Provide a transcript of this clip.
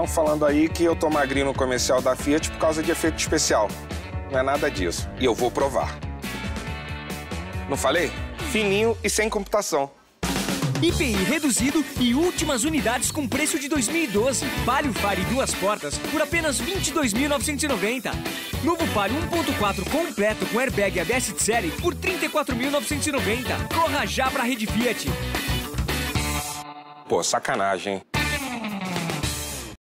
Estão falando aí que eu tô magrinho no comercial da Fiat por causa de efeito especial. Não é nada disso. E eu vou provar. Não falei? Fininho e sem computação. IPI reduzido e últimas unidades com preço de 2012. Palio Fare duas portas por apenas 22.990. Novo Palio 1.4 completo com airbag ABS de série por 34.990. Corra já pra Rede Fiat. Pô, sacanagem, hein?